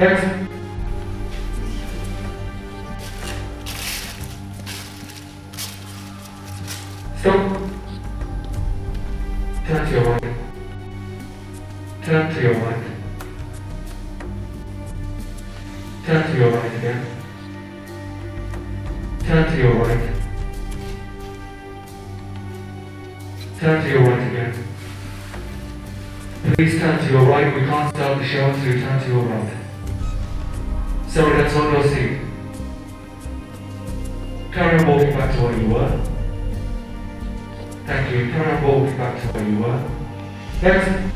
Next. Stop. Turn to your right. Turn to your right. Turn to your right again. Turn to your right. Turn to your right again. Please turn to your right. We can't start the show until you turn to your right. Sorry, that's on your seat. Carry on walking back to where you were. Thank you. Carry on walking back to where you were. Next.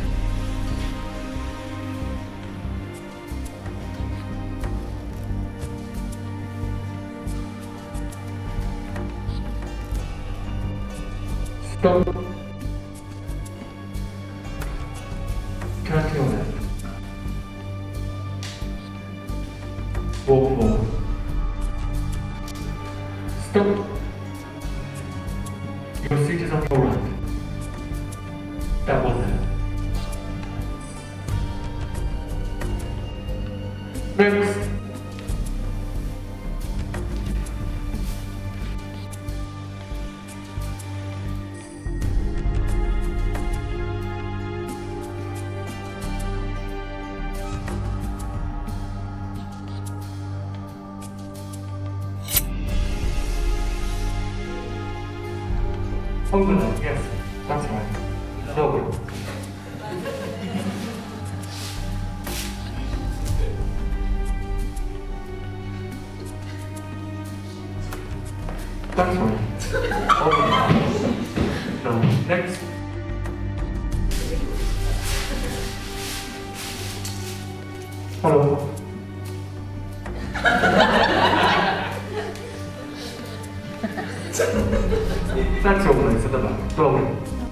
Stop. Hello. That's your place at the back. Slowly.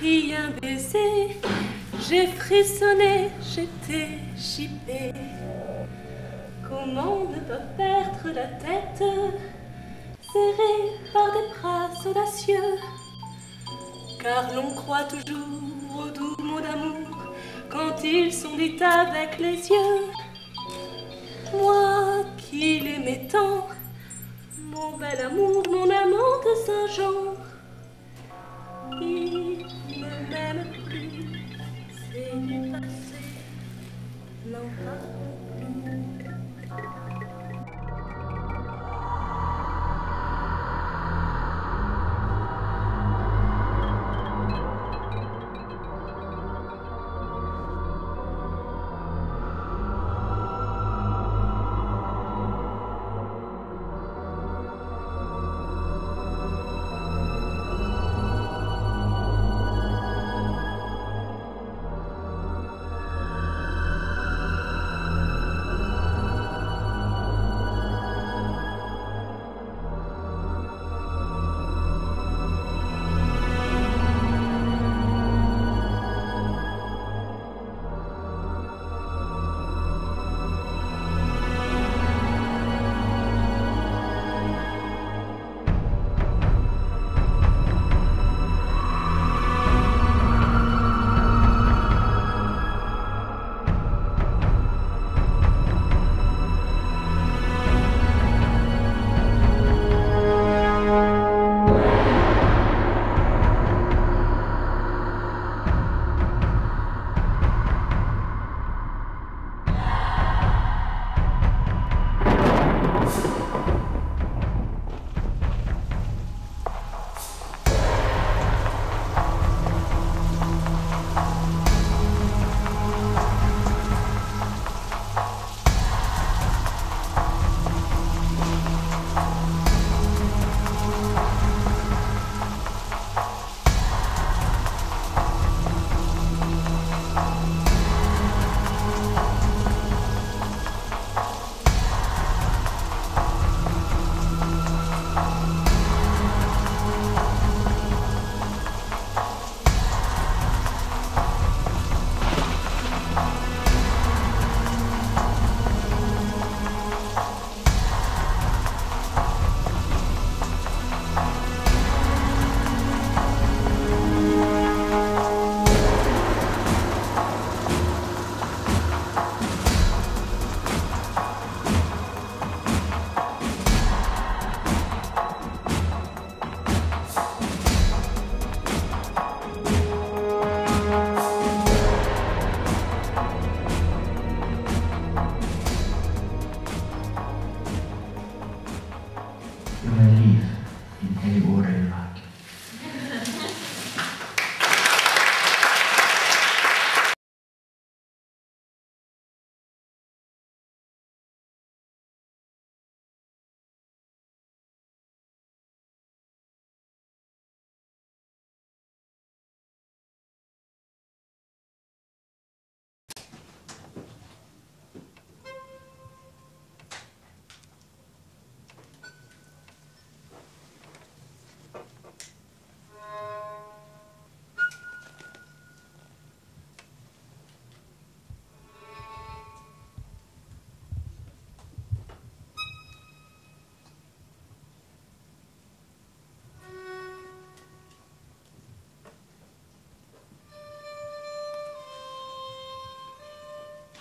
Pris un baiser, j'ai frissonné, j'étais chippée. Comment ne pas perdre la tête, serrée par des bras audacieux Car l'on croit toujours aux doux mots d'amour quand ils sont dits avec les yeux. Moi qui l'aimais tant, mon bel amour, mon amant de Saint-Jean, n'en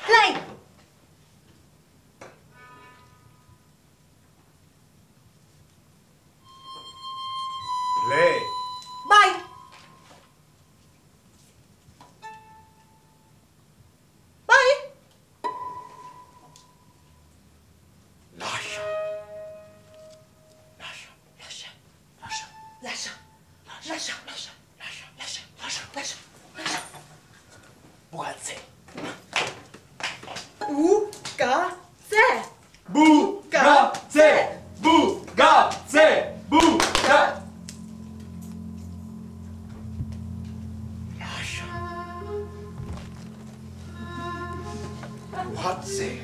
来。What's it?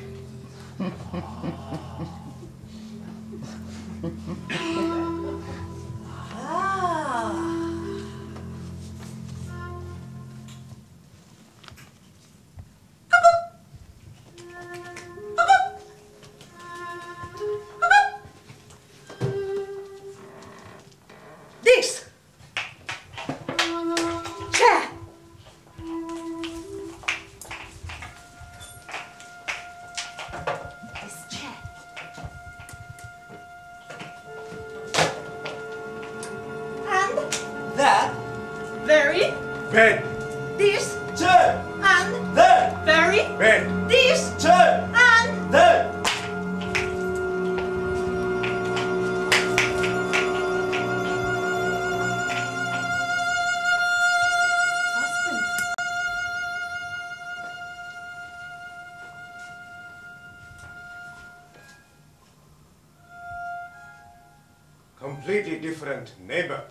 Different neighbor.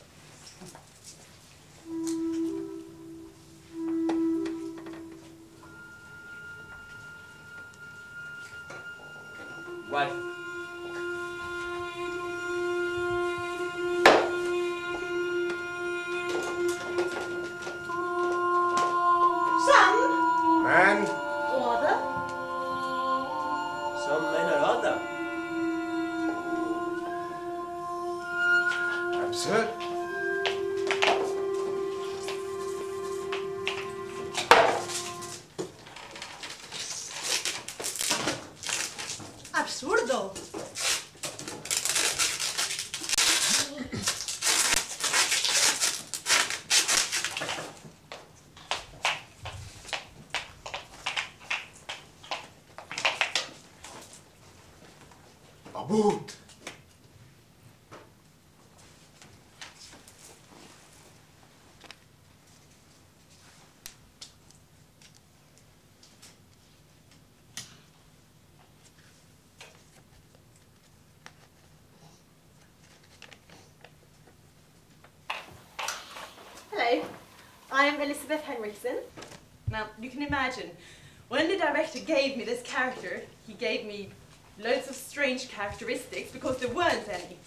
tudo. I am Elizabeth Henriksen. Now, you can imagine, when the director gave me this character, he gave me loads of strange characteristics because there weren't any.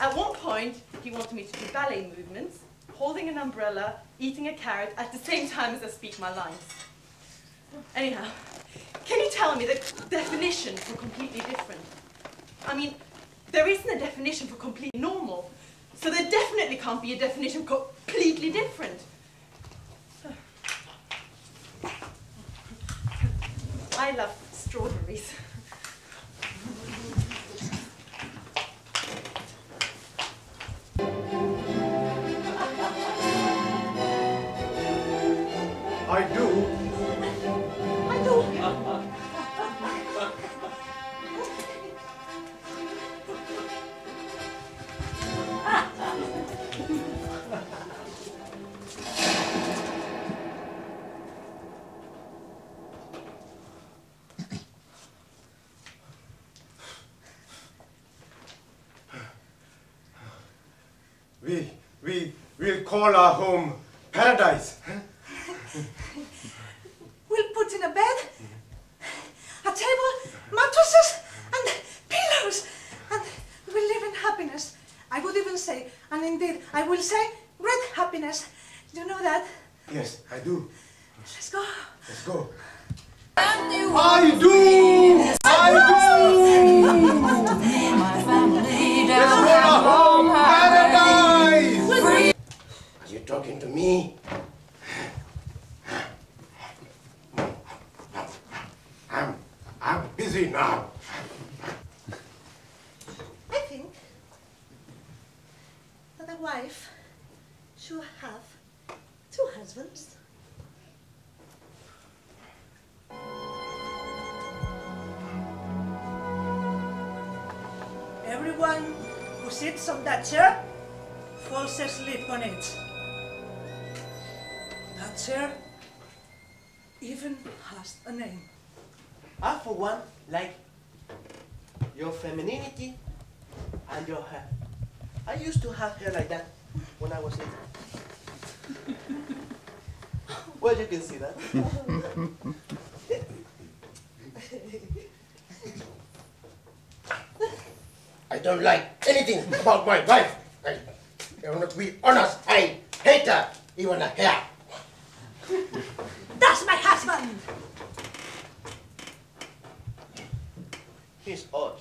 At one point, he wanted me to do ballet movements, holding an umbrella, eating a carrot at the same time as I speak my lines. Anyhow, can you tell me the definitions for completely different? I mean, there isn't a definition for completely normal, so there definitely can't be a definition completely different. Call our home paradise. Anything my wife. I, I want to be honest. I hate her, even a hair. That's my husband! He's odd.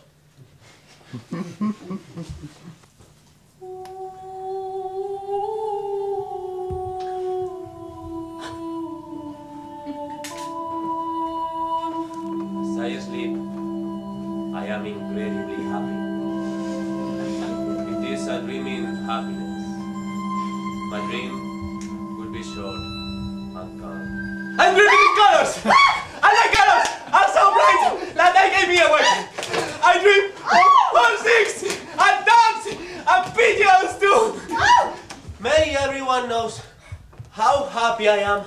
I like colors! I'm so bright that they gave me away! I dream of horses and dogs and pigeons too! Oh. May everyone knows how happy I am.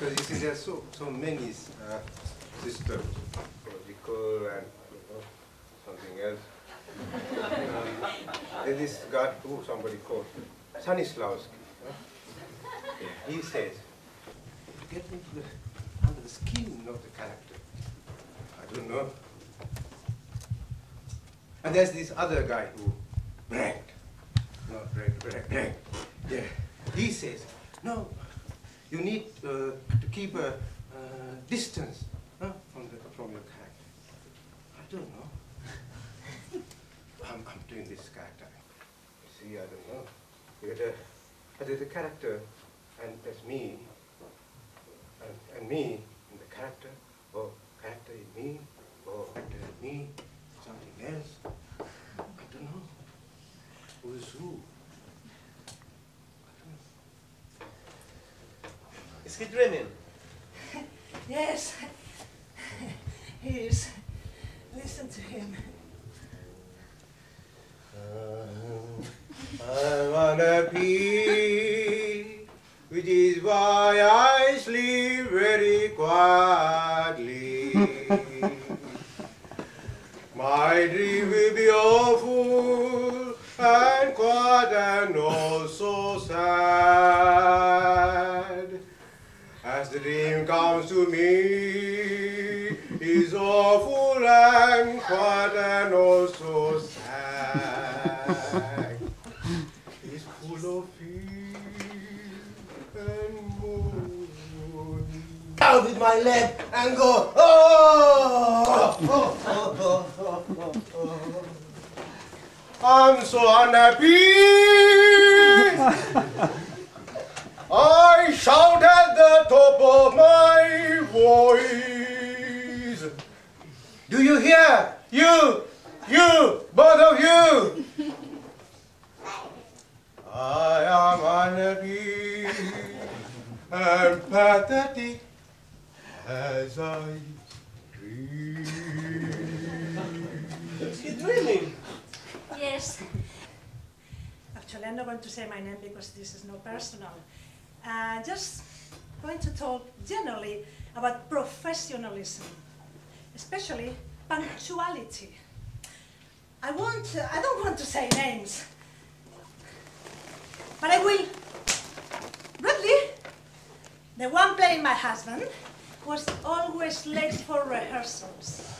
Because you see, there are so, so many uh, systems, political and you something else. Um, there is guy who somebody called Stanislavski. huh? He says, get into the, under the skin of the character. I don't know. And there's this other guy who bragged. Not bragged, bragged. Yeah. He says, no, you need uh, to keep a uh, distance from, the, from your character. I don't know. I'm, I'm doing this character. See, I don't know. A, but there's a character, and there's me, and, and me in the character, or character in me, or character in me, something else. I don't know. Who? Is he dreaming? Yes, he is. Listen to him. Uh, I'm unhappy, which is why I sleep very quietly. My dream will be awful and quiet and also sad. As the dream comes to me, is awful and quiet and also sad. It's full of fear and mourning. Out with my leg and go, oh, oh, oh, oh, oh, oh, oh. I'm so unhappy. I shout at the top of my voice. Do you hear? You, you, both of you. I am unhappy and pathetic as I dream. Is he dreaming? Yes. Actually, I'm not going to say my name because this is no personal. Uh, just going to talk generally about professionalism, especially punctuality. I want. To, I don't want to say names, but I will. Ridley, the one playing my husband, was always late for rehearsals.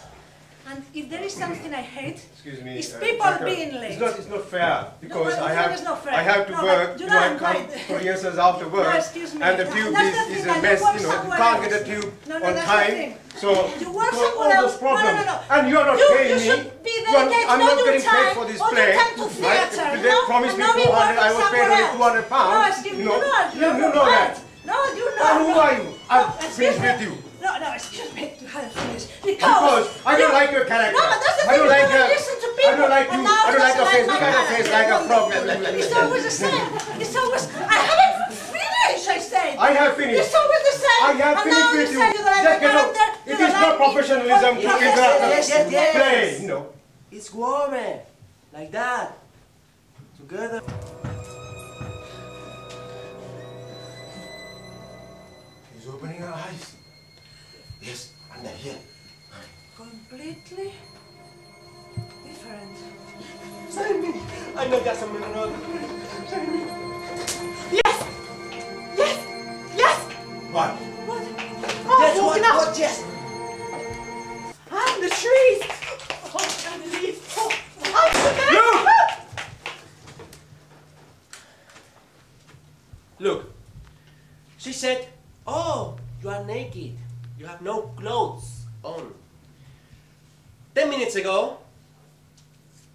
And if there is something I hate, Excuse me. it's uh, people Tucker, being late. It's not, it's not fair because but I have. I have to No, work. you You know, I come for rehearsals after work, excuse me. and the tube is, the is a mess. you You know, you can't get the tube No, no, on time. So You work so somewhere all those No, no, no, problems, no. and you're not You- paying you me. be You are- dedicated I'm not getting paid for this play. right? They promised me 400. I was paid only 200 pounds. No, excuse me, you know, you're not. you, know that. No, you know. And who are you? I'm No, finished with you. No, no, excuse me. You have finished. Because I don't like your character. No, but that's the I don't thing. like you listen to people. I don't like you. I don't like your face. Look at your face like a frog. Blah, blah, blah, It's always the same. It's always. I haven't finished. I said. I have finished. It's always the same. I have and finished with you you. don't like Just get up. It is not professionalism to interrupt yes, yes, yes. play. Know. It's warmer. Like that. Together. He's opening her eyes. Yes, under here. Completely different. Simon, I know that's something wrong. Yes! Yes! Yes! What? What? Oh, Yes, what, up! what, yes. And the trees! Oh, and the leaves! Oh, I'm the best! Look, she said, Oh, you are naked. You have no clothes on. Ten minutes ago,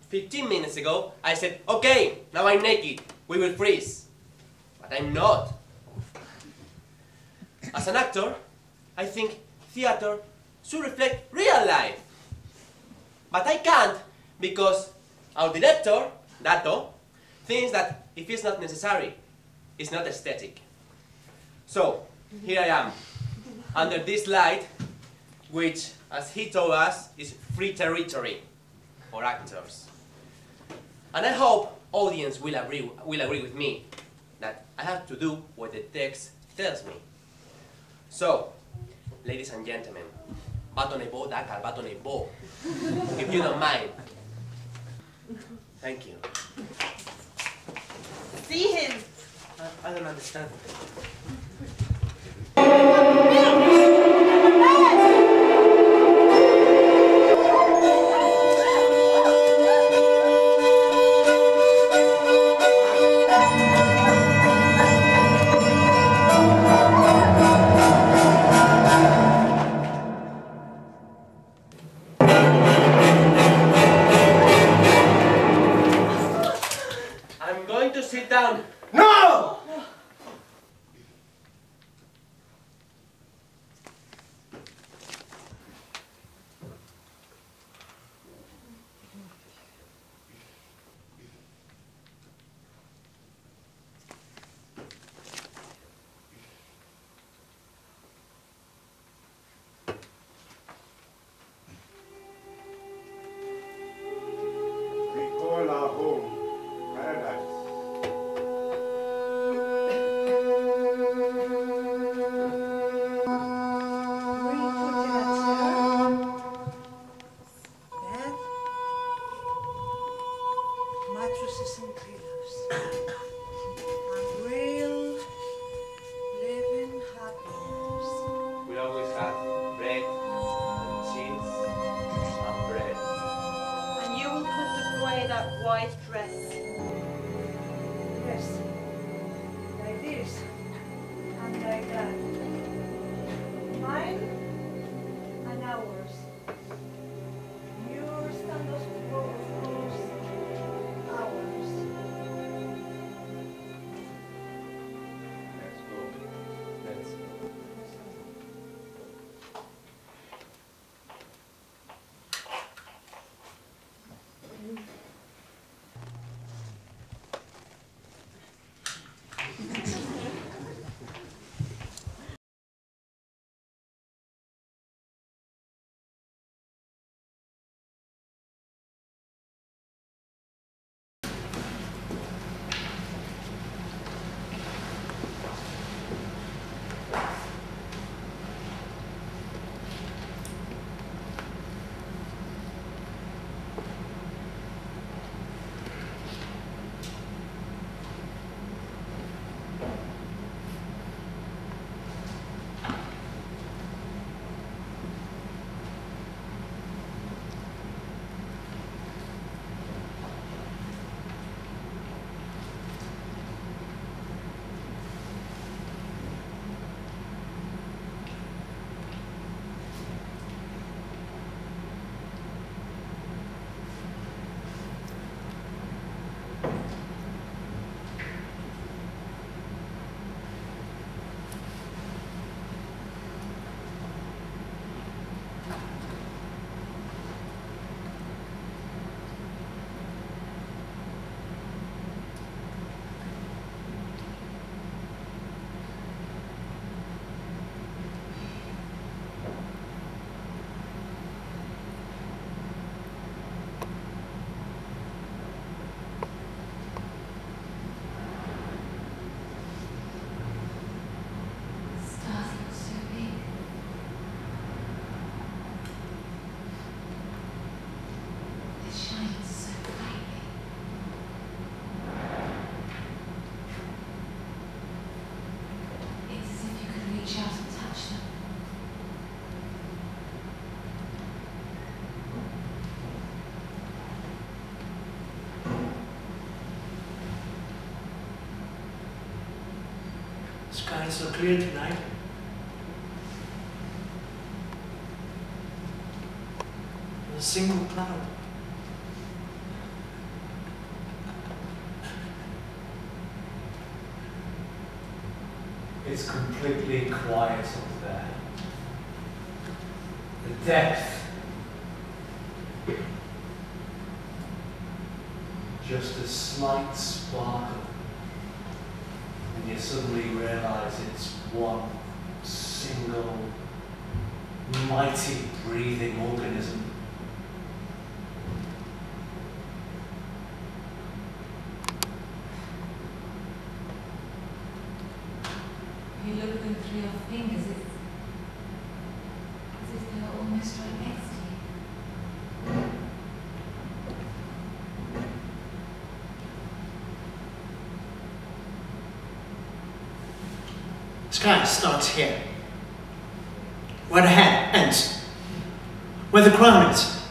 15 minutes ago, I said, Okay, now I'm naked. We will freeze. But I'm not. As an actor, I think theater should reflect real life. But I can't because our director, Dato, thinks that if it's not necessary, it's not aesthetic. So, here I am, under this light, which, as he told us, is free territory for actors. And I hope audience will agree, will agree with me that I have to do what the text tells me. So, ladies and gentlemen, batonebo dakar batonebo, if you don't mind. Thank you. See him! I, I don't understand. So clear tonight. A single cloud. It's completely quiet up there. The depth. Just a slight sparkle. And you suddenly realize it's one single mighty breathing organism. You look at them through your fingers, it's as if they're almost right next to you. Starts here. Where the head ends. Where the crown is.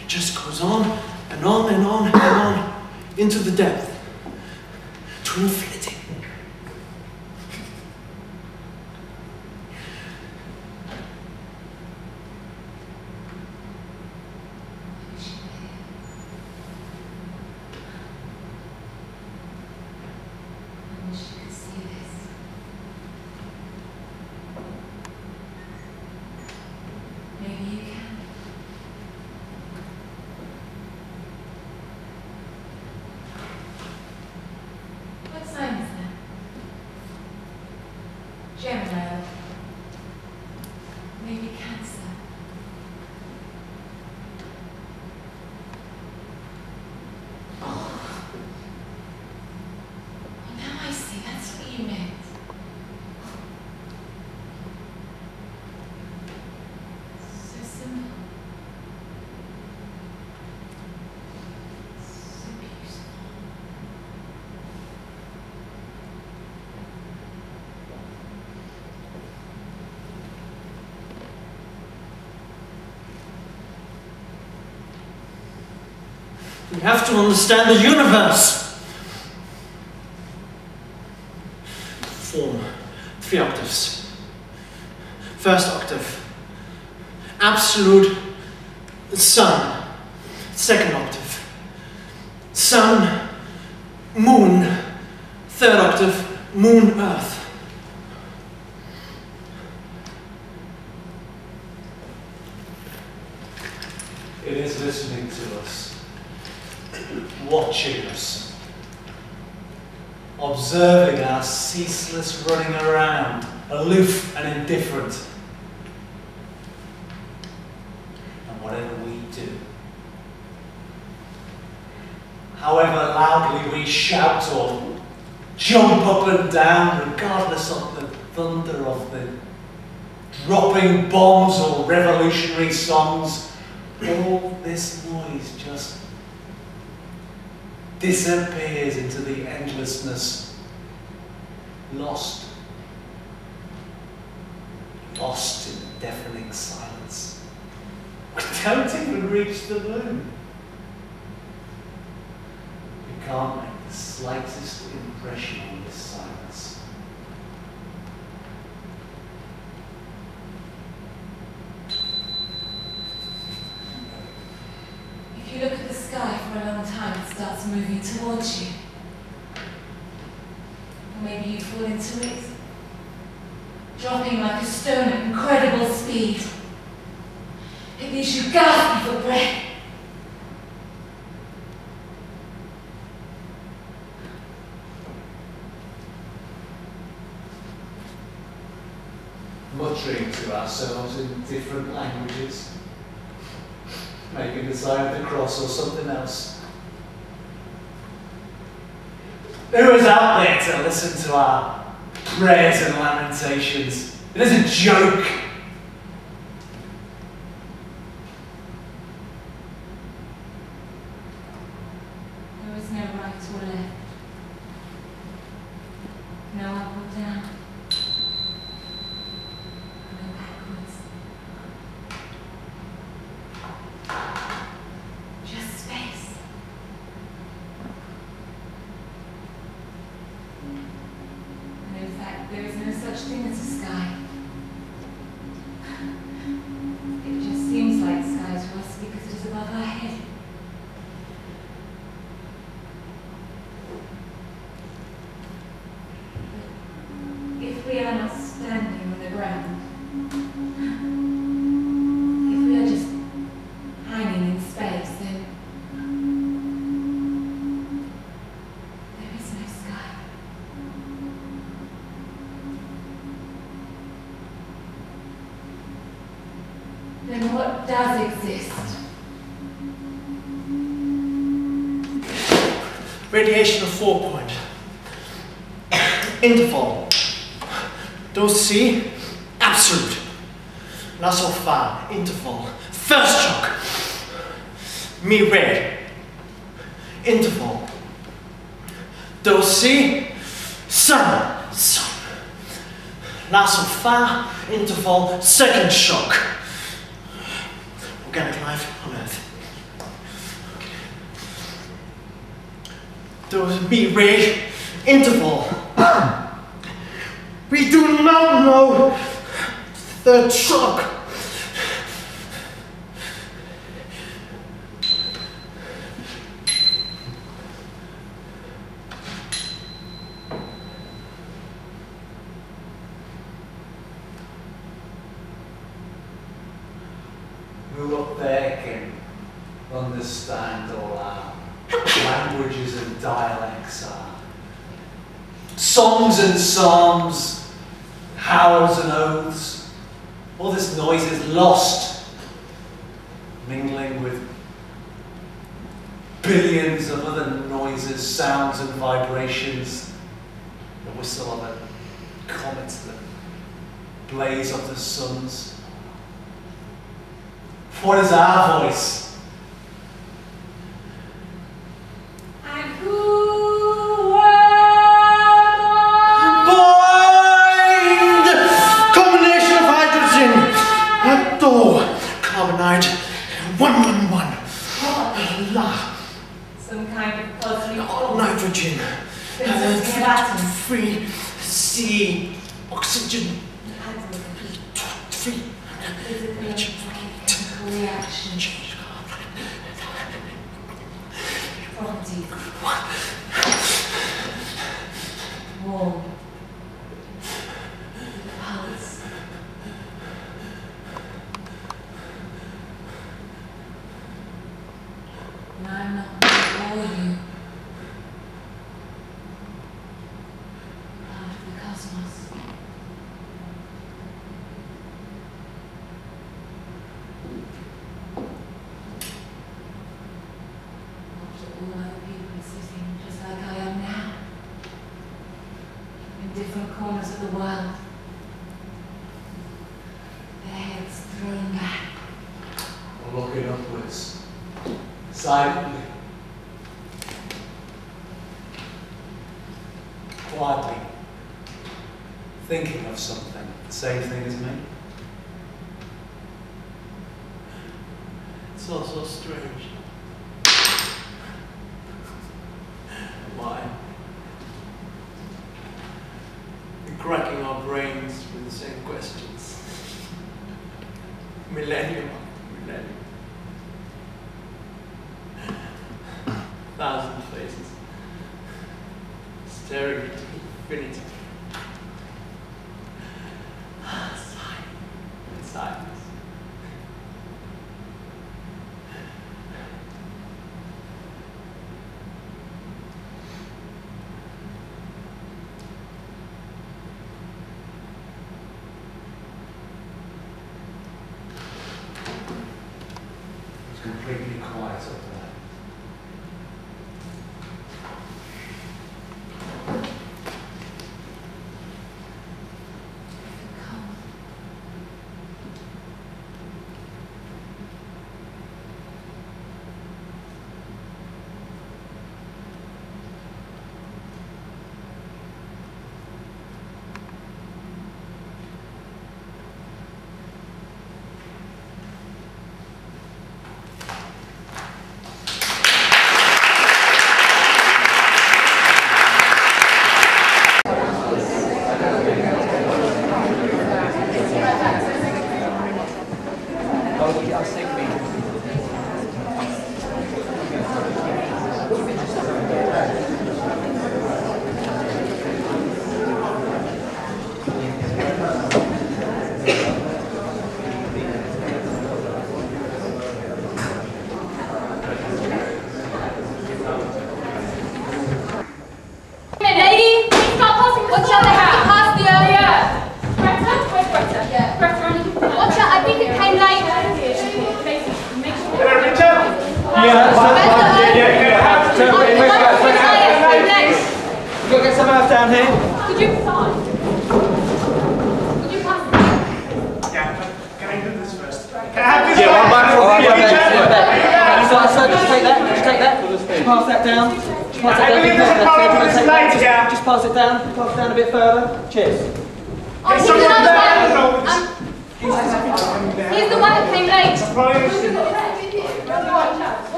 It just goes on and on and on and on into the depth. To infinity. I wish you were here. I wish you could see this. Maybe you can. What sign is that? Gemini. Maybe Cancer. Oh. Well, now I see. That's what you meant. So simple. So beautiful. You have to understand the universe. Form, three octaves. First octave, absolute sun. Second octave, sun, moon. Third octave, moon, earth. It is listening to us watching us, observing our ceaseless running around, aloof and indifferent. And whatever we do, however loudly we shout or jump up and down, regardless of the thunder of the dropping bombs or revolutionary songs, all this noise just disappears into the endlessness, lost, lost in deafening silence. We don't even reach the moon. We can't make the slightest impression on this silence. If you look at the sky for a long time, it starts moving towards you. Or maybe you fall into it, dropping like a stone at incredible speed. It leaves you gasping for breath. Muttering to ourselves in different languages, making the sign of the cross or something else. Who is out there to listen to our prayers and lamentations? It is a joke. trazer understand all our languages and dialects are. Songs and psalms, howls and oaths, all this noise is lost, mingling with billions of other noises, sounds and vibrations, the whistle of a comet, the blaze of the suns. What is our voice? all other people sitting just like I am now, in different corners of the world, their heads thrown back. Or looking upwards, silently, quietly, thinking of something, the same thing as me.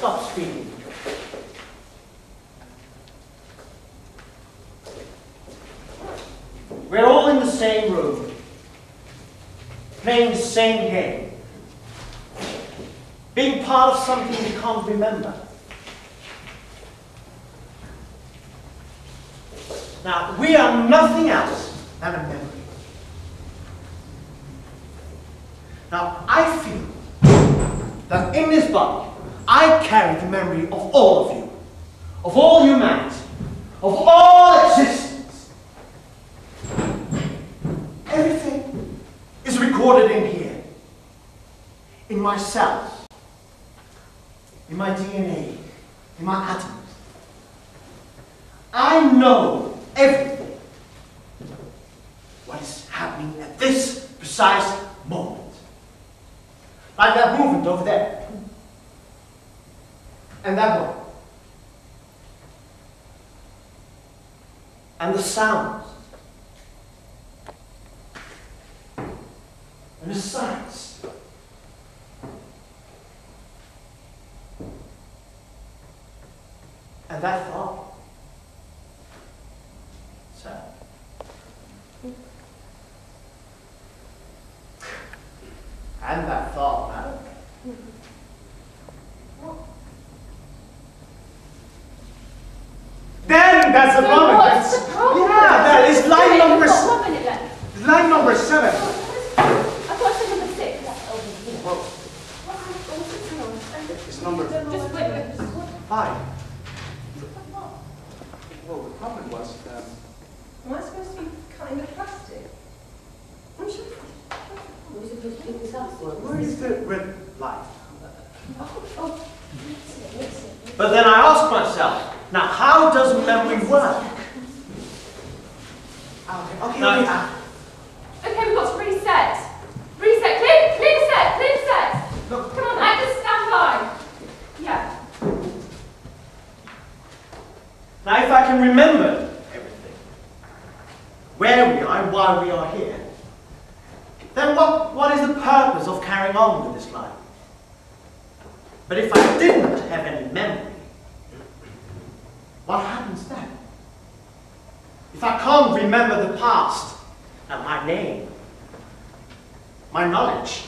Stop speaking. We're all in the same room, playing the same game, being part of something we can't remember. Now, we are nothing else than a memory. Now, I feel that in this body, I carry the memory of all of you, of all humanity, of all existence. Everything is recorded in here, in my cells, in my DNA, in my atoms. I know everything. What is happening at this precise moment. Like that movement over there. And that one. And the sounds. And the sights. And that thought. So. And that thought, madam. That's the So problem. what's That's, the problem? Yeah, that is line We've number got s- one minute left. line number seven. I thought I said number six. It's number Just wait a minute. five. Well, the problem was, um, Am I supposed to be cutting the plastic? I'm sure. where is the red light? But then I ask myself, now how does memory work? Oh, okay, okay, No. okay. Okay, we've got to reset. Reset. Clear, clear the set. Clear the set. Come on, actors stand by. Yeah. Now if I can remember everything, where we are and why we are here, then what, what is the purpose of carrying on with this life? But if I didn't have any memory, what happens then? If I can't remember the past, and my name, my knowledge,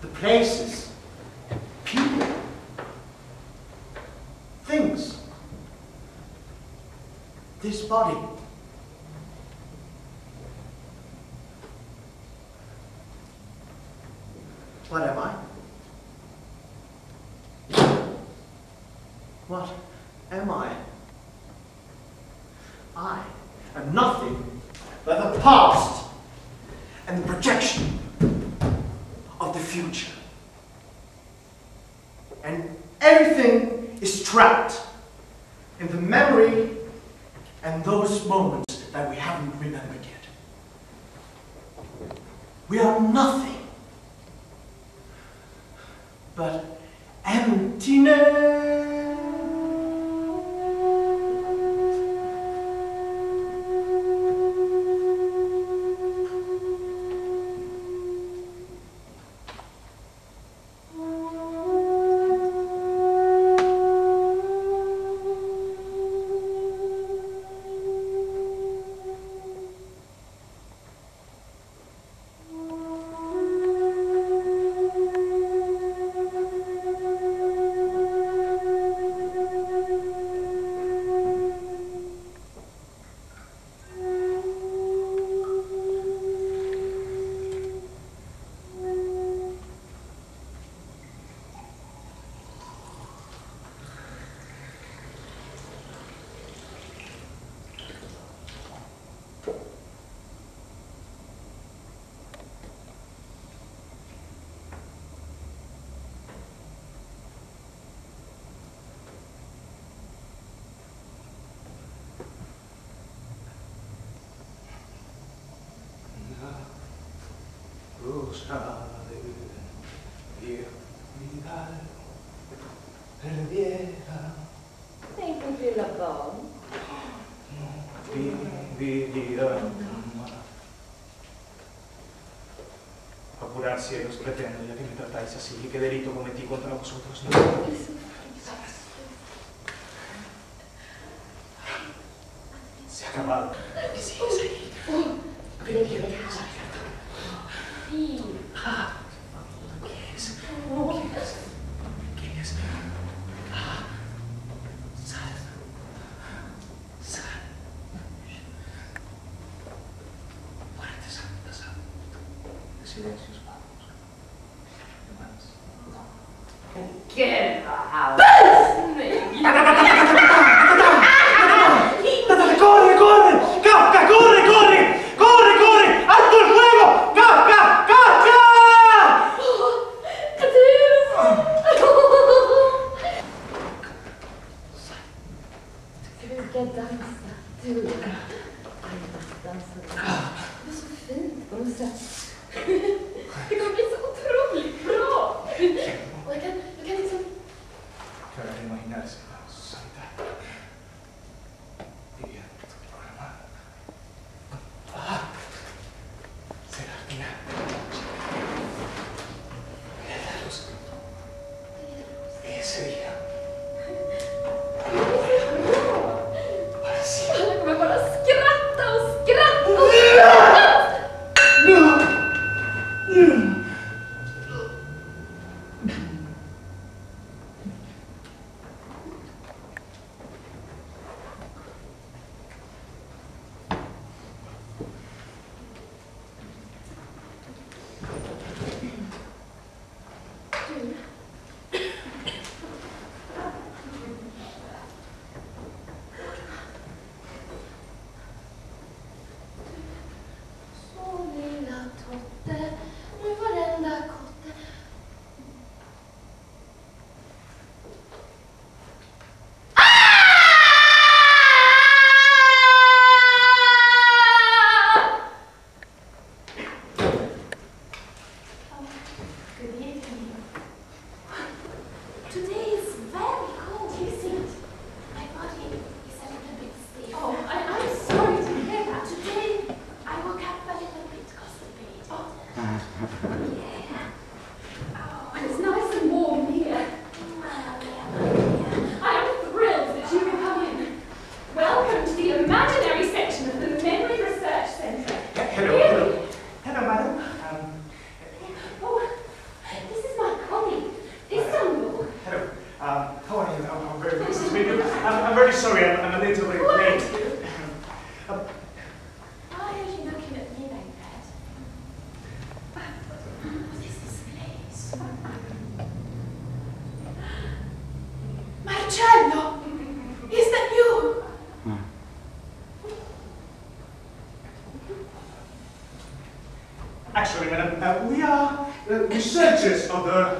the places, people, things, this body, what am I? What am I? I am nothing but the past and the projection of the future. And everything is trapped in the memory and those moments that we haven't remembered yet. We are nothing but emptiness. es así, qué delito cometí contra vosotros. ¿no? Se ha acabado. Sí, sí. Pero quiero que nos researchers of the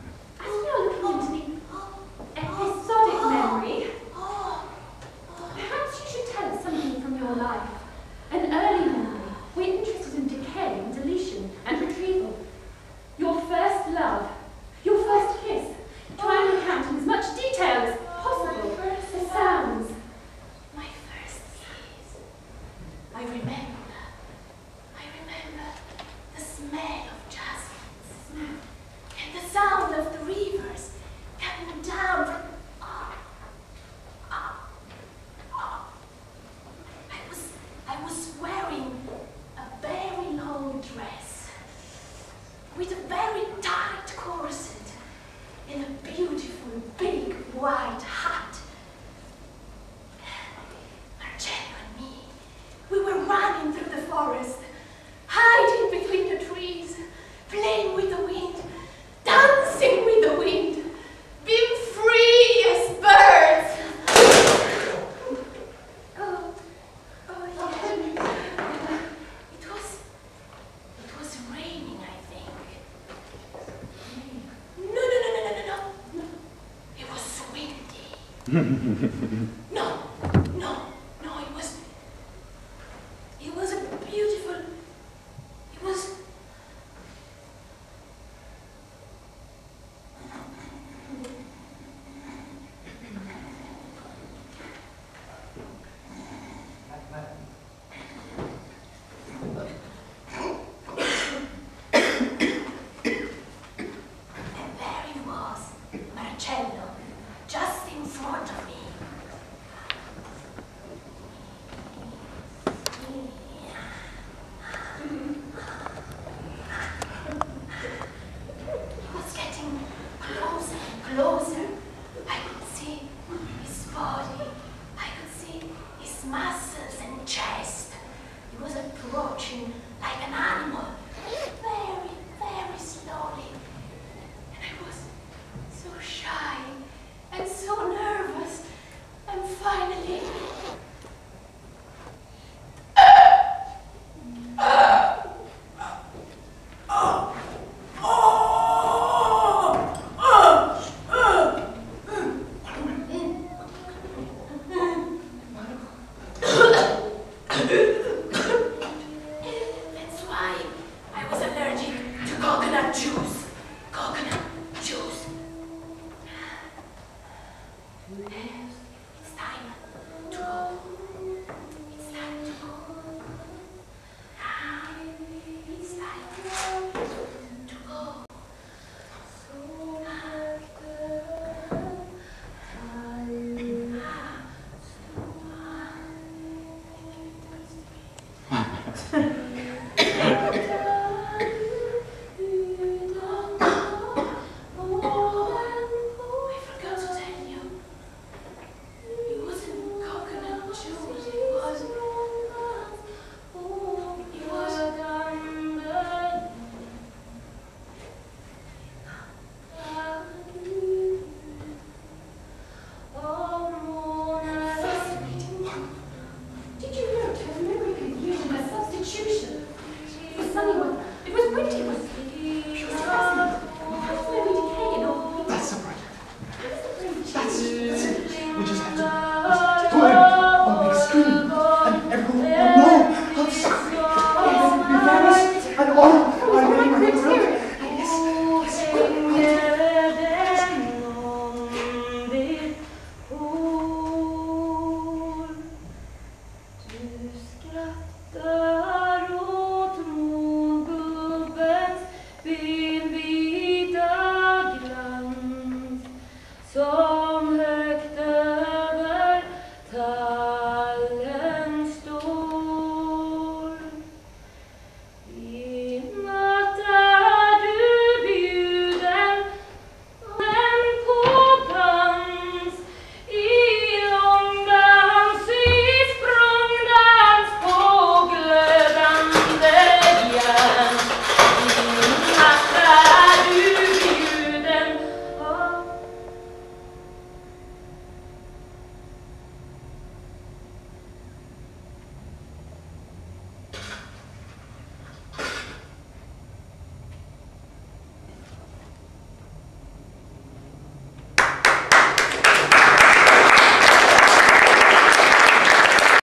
フフフフ。